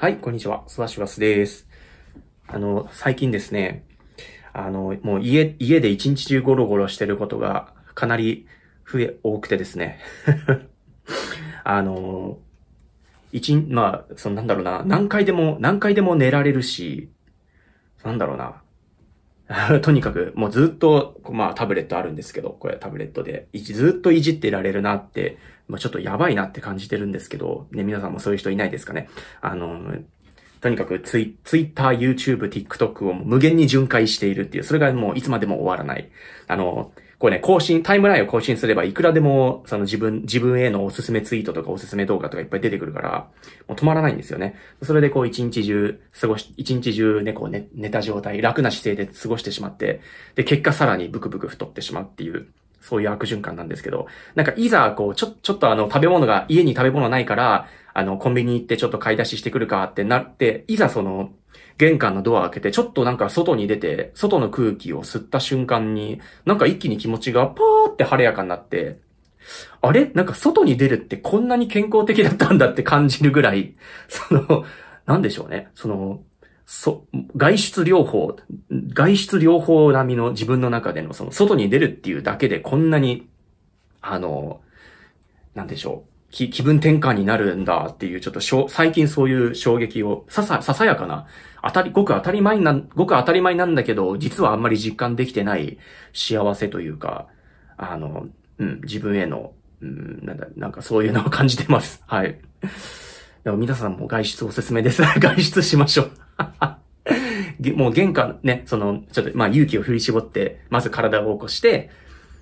はい、こんにちは。スワシワスです。あの、最近ですね、あの、もう家、家で一日中ゴロゴロしてることがかなり増え、多くてですね。あの、一、まあ、そのなんだろうな、何回でも、何回でも寝られるし、なんだろうな。とにかく、もうずっと、まあタブレットあるんですけど、これタブレットで、ずっといじってられるなって、まあちょっとやばいなって感じてるんですけど、ね、皆さんもそういう人いないですかね？あの、とにかくツイツイッター、YouTube、TikTok を無限に巡回しているっていう、それがもういつまでも終わらない。あの、これね、更新、タイムラインを更新すればいくらでも、その自分、自分へのおすすめツイートとかおすすめ動画とかいっぱい出てくるから、もう止まらないんですよね。それでこう一日中過ごし、一日中ね、こう寝、寝た状態、楽な姿勢で過ごしてしまって、で、結果さらにブクブク太ってしまうっていう、そういう悪循環なんですけど、なんかいざこう、ちょ、ちょっとあの、食べ物が、家に食べ物ないから、あの、コンビニ行ってちょっと買い出ししてくるかってなって、いざその、玄関のドア開けて、ちょっとなんか外に出て、外の空気を吸った瞬間に、なんか一気に気持ちがパーって晴れやかになって、あれ？なんか外に出るってこんなに健康的だったんだって感じるぐらい、その、なんでしょうね。その、そ、外出療法、外出療法並みの自分の中でのその外に出るっていうだけでこんなに、あの、なんでしょう。気気分転換になるんだっていう、ちょっとしょ最近そういう衝撃を、ささ、ささやかな、当たり、ごく当たり前な、ごく当たり前なんだけど、実はあんまり実感できてない幸せというか、あの、うん、自分への、うん、なんだ、なんかそういうのを感じてます。はい。でも皆さんも外出おすすめです。外出しましょう。もう玄関ね、その、ちょっと、まあ勇気を振り絞って、まず体を起こして、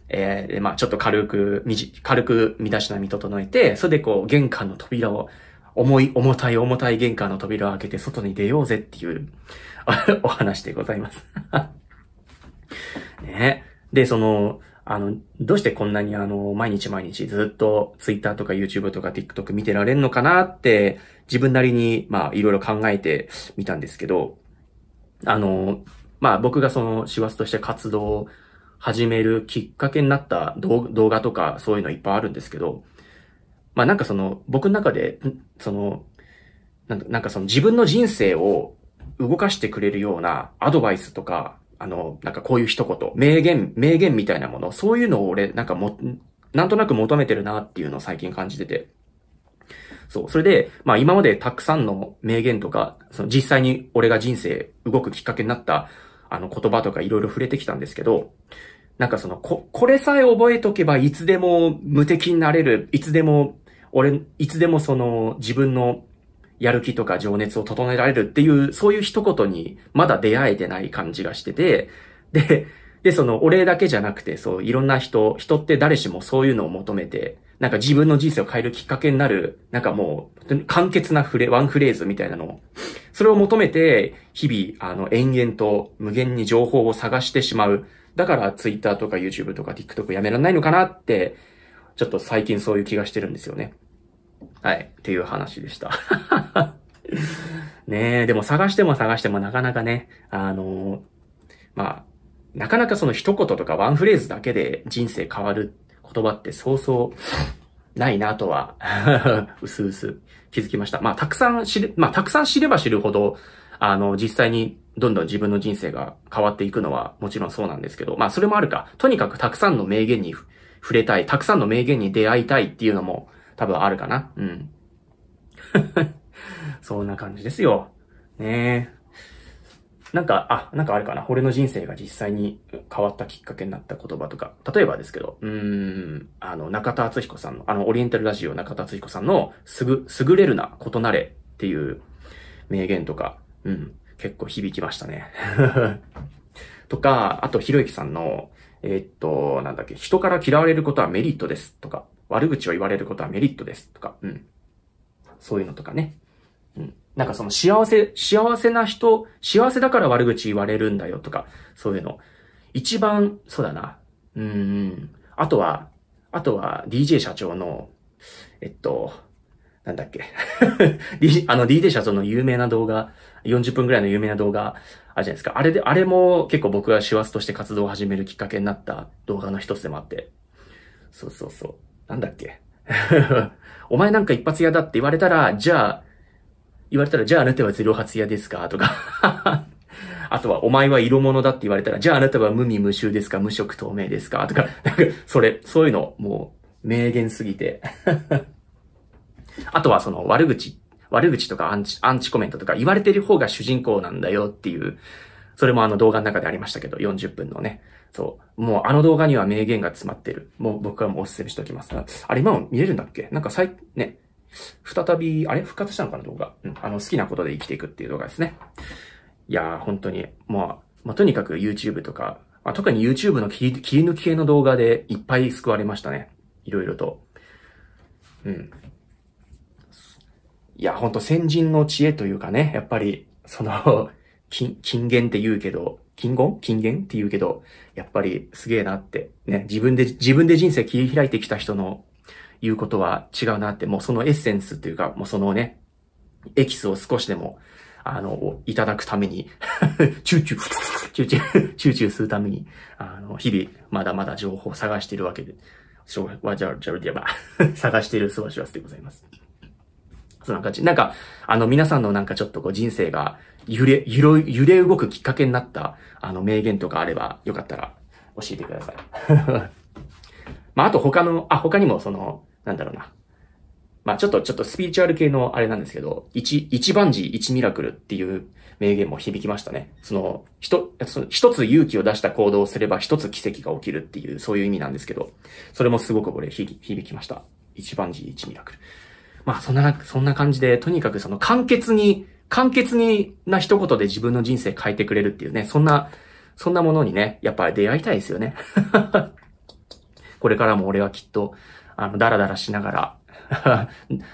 えーまあちょっと軽く、みじ、軽く身だしなみ整えて、それでこう、玄関の扉を、重い、重たい重たい玄関の扉を開けて外に出ようぜっていう お話でございます。ね。で、その、あの、どうしてこんなにあの、毎日毎日ずっと Twitter とか YouTube とか TikTok 見てられんのかなって、自分なりに、まあ、いろいろ考えてみたんですけど、あの、まあ、僕がその、師走として活動を始めるきっかけになった動画とか、そういうのいっぱいあるんですけど、まあ、なんかその、僕の中で、その、なんかなんかその自分の人生を動かしてくれるようなアドバイスとか、あの、なんかこういう一言、名言、名言みたいなもの、そういうのを俺、なんかも、なんとなく求めてるなっていうのを最近感じてて。そう。それで、まあ今までたくさんの名言とか、その実際に俺が人生動くきっかけになった、あの言葉とかいろいろ触れてきたんですけど、なんかその、こ、これさえ覚えとけばいつでも無敵になれる、いつでも、俺、いつでもその自分のやる気とか情熱を整えられるっていう、そういう一言にまだ出会えてない感じがしてて、で、で、その、俺だけじゃなくて、そう、いろんな人、人って誰しもそういうのを求めて、なんか自分の人生を変えるきっかけになる、なんかもう、簡潔なフレ、ワンフレーズみたいなのを、それを求めて、日々、あの、延々と無限に情報を探してしまう。だから、Twitter とか YouTube とか TikTok やめられないのかなって、ちょっと最近そういう気がしてるんですよね。はい。っていう話でした。ねえ、でも探しても探してもなかなかね、あのまあ、なかなかその一言とかワンフレーズだけで人生変わる言葉ってそうそうないなとは、うすうす気づきました。まあ、たくさん知れ、まあ、たくさん知れば知るほど、あの、実際にどんどん自分の人生が変わっていくのはもちろんそうなんですけど、まあ、それもあるか。とにかくたくさんの名言に触れたい、たくさんの名言に出会いたいっていうのも多分あるかな。うん。そんな感じですよ。ねえ。なんか、あ、なんかあるかな。俺の人生が実際に変わったきっかけになった言葉とか。例えばですけど、うーん、あの、中田敦彦さんの、あの、オリエンタルラジオ中田敦彦さんの、すぐ、優れるな、異なれっていう名言とか、うん、結構響きましたね。とか、あと、ひろゆきさんの、えーっと、なんだっけ、人から嫌われることはメリットですとか、悪口を言われることはメリットですとか、うん。そういうのとかね。なんかその幸せ、幸せな人、幸せだから悪口言われるんだよとか、そういうの。一番、そうだな。うん。あとは、あとは DJ 社長の、えっと、なんだっけ。あの DJ 社長の有名な動画、40分くらいの有名な動画、あるじゃないですか。あれで、あれも結構僕が師走として活動を始めるきっかけになった動画の一つでもあって。そうそうそう。なんだっけ。お前なんか一発屋だって言われたら、じゃあ、言われたら、じゃああなたはゼロ発屋ですか？とか。あとは、お前は色物だって言われたら、じゃああなたは無味無臭ですか？無色透明ですか？とか、なんか、それ、そういうの、もう、名言すぎて。あとは、その、悪口、悪口とかアンチ、アンチコメントとか言われてる方が主人公なんだよっていう、それもあの動画の中でありましたけど、40分のね。そう。もうあの動画には名言が詰まってる。もう僕はもうお勧めしておきます。あれ今も見れるんだっけ？なんか最、ね、再び、あれ？復活したのかな動画？うん。あの好きなことで生きていくっていう動画ですね。いやー、本当に、まあ、まあ、とにかく YouTube とか、まあ、特に YouTube の切り切り抜き系の動画でいっぱい救われましたね。いろいろと。うん。いや、ほんと先人の知恵というかね、やっぱり、その、金、金言って言うけど、金言？金言って言うけど、やっぱりすげえなって、ね、自分で、自分で人生切り開いてきた人の言うことは違うなって、もうそのエッセンスっていうか、もうそのね、エキスを少しでも、あの、いただくために チューチュー、チューチュー、チューチューするために、あの、日々、まだまだ情報を探しているわけで、しょ、わじゃ、じゃるでば、探している過ごしわせでございます。そんな感じ。なんか、あの、皆さんのなんかちょっとこう人生が揺れ、揺れ、揺れ動くきっかけになった、あの、名言とかあれば、よかったら教えてください。まあ、あと他の、あ、他にもその、なんだろうな。まあ、ちょっと、ちょっとスピーチュアル系のあれなんですけど、一、一番時一ミラクルっていう名言も響きましたね。その、一、その一つ勇気を出した行動をすれば一つ奇跡が起きるっていう、そういう意味なんですけど、それもすごくこれ響きました。一番時一ミラクル。まあ、そんな、そんな感じで、とにかくその簡潔に、簡潔にな一言で自分の人生変えてくれるっていうね、そんな、そんなものにね、やっぱり出会いたいですよね。これからも俺はきっと、あの、ダラダラしながら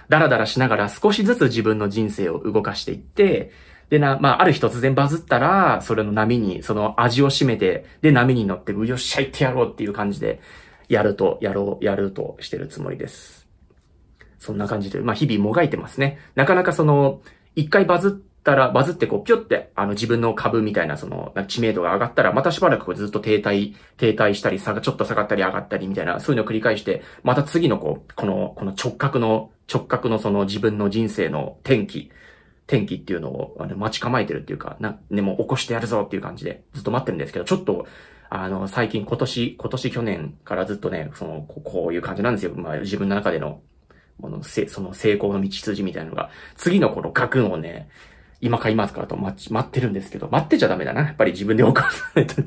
ダラダラしながら少しずつ自分の人生を動かしていって、でな、まあ、ある日突然バズったら、それの波に、その味を占めて、で、波に乗って、うよっしゃ行ってやろうっていう感じで、やると、やろう、やるとしてるつもりです。そんな感じで、まあ日々もがいてますね。なかなかその、一回バズってたら、バズってこう、ぴょって、あの自分の株みたいなその、知名度が上がったら、またしばらくこうずっと停滞、停滞したり、下が、ちょっと下がったり上がったりみたいな、そういうのを繰り返して、また次のこう、この、この直角の、直角のその自分の人生の転機、転機っていうのを、あの、待ち構えてるっていうか、な、でも起こしてやるぞっていう感じで、ずっと待ってるんですけど、ちょっと、あの、最近今年、今年去年からずっとね、その、こういう感じなんですよ。まあ自分の中でのこのせ、その成功の道筋みたいなのが、次のこのガクンをね、今か今からと待ち、待ってるんですけど、待ってちゃダメだな。やっぱり自分で起こさないと。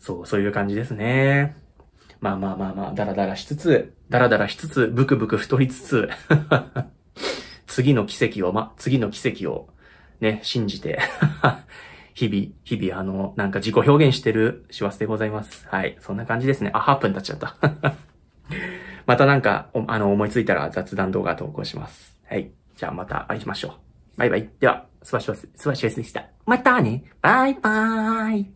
そう、そういう感じですね。まあまあまあまあ、ダラダラしつつ、ダラダラしつつ、ブクブク太りつつ、次の奇跡を、ま、次の奇跡をね、信じて 日々、日々あの、なんか自己表現してる幸せでございます。はい。そんな感じですね。あ、8分経っちゃった。またなんか、あの、思いついたら雑談動画投稿します。はい。じゃあまた会いましょう。バイバイ。では、スワシワス、スワシワスでした。またねバイバーイ